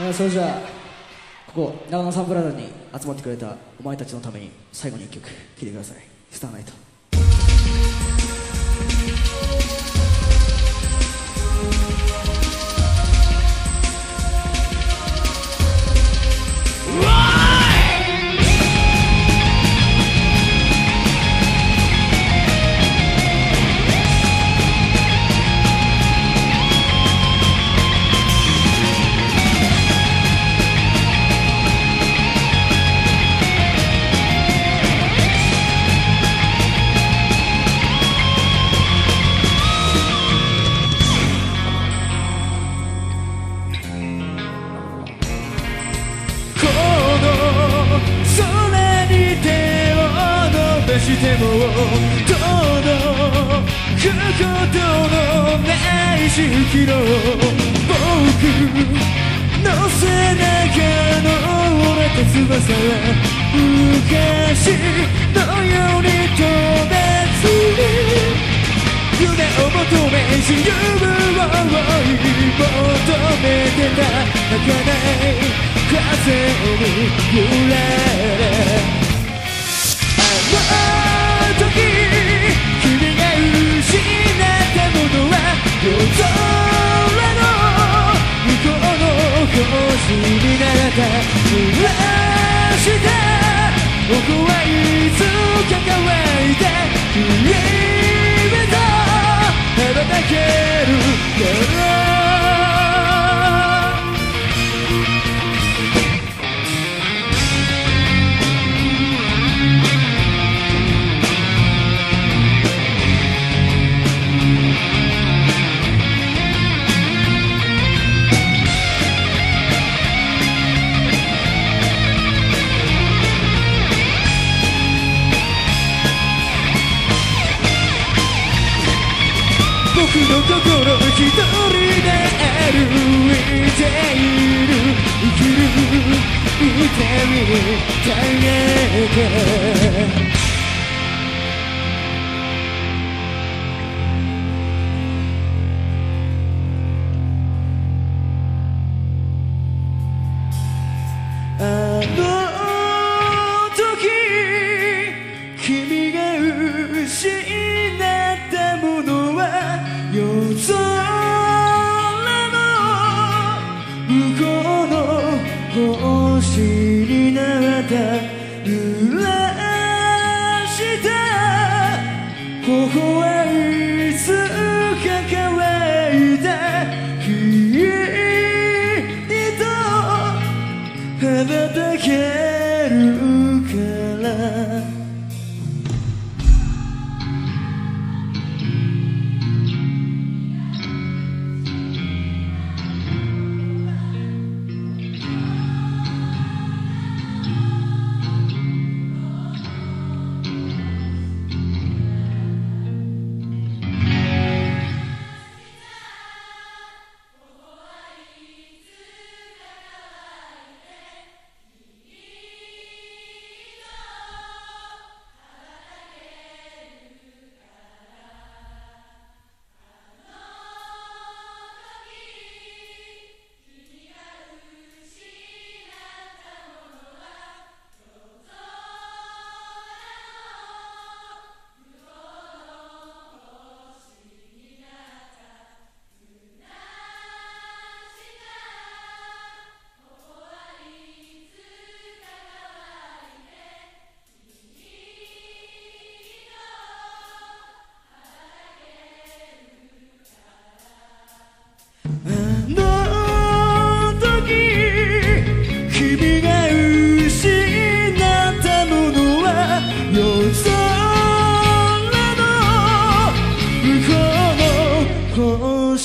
えそれじゃあここ長野サンプラザに集まってくれたお前たちのために最後に1曲聴いてください「スターナイト」ばしても届くことのないしきの僕の背中の折れた翼は昔のように飛べずに夢を求め自由を追い求めてた儚い風に揺られあの時君が失ったものは夜空の向こうの星になれた。濡らした僕はいつか乾いて君との心一人で歩いている。生きる。痛みに耐えて。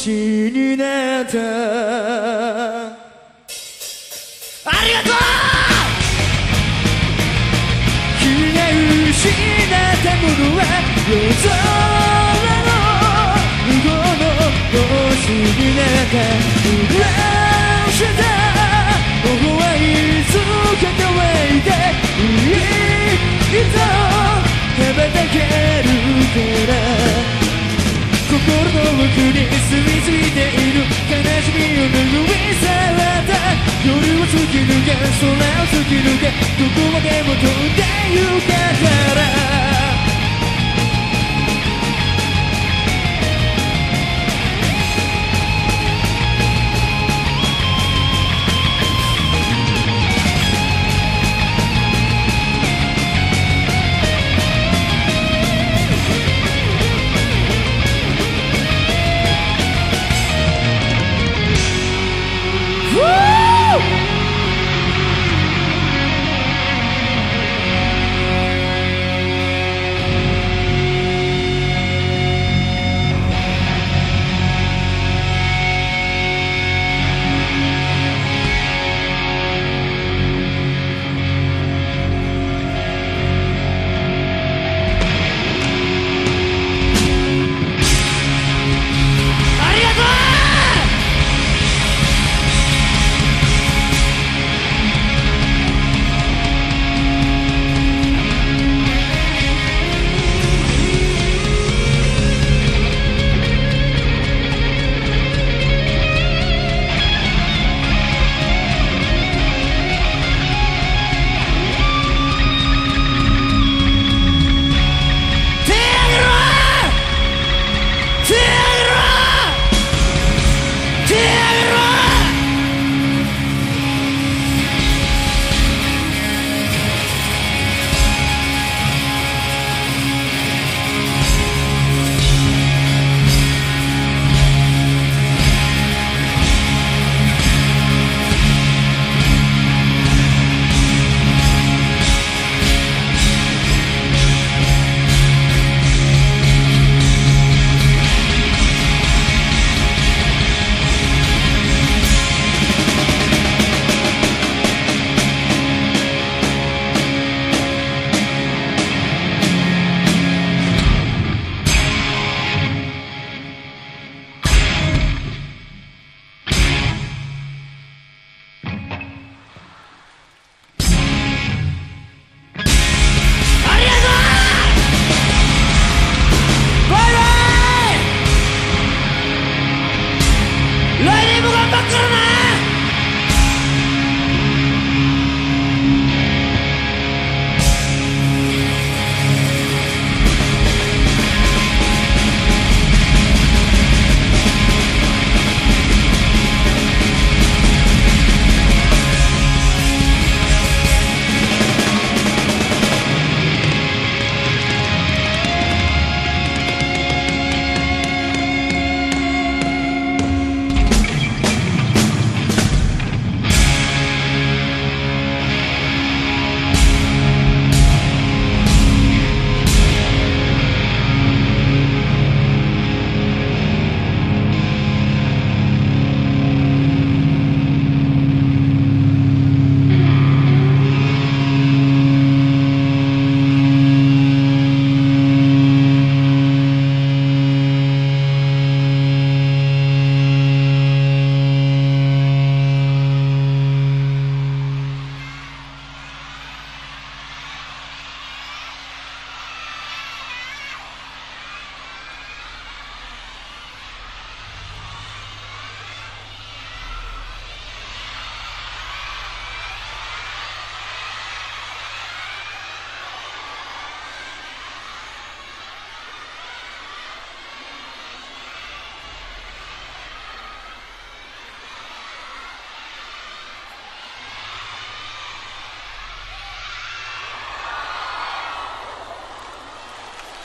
の星になったありがとう。君が失ったものは夜空の向こうの星になった濡らした僕はいつか乾いていいと羽ばたけるから心の奥に住み着いている。悲しみを拭い去った。抜け空を突き抜けどこまでも飛んで行けたら。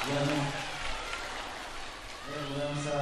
Yang Yang Yang Sa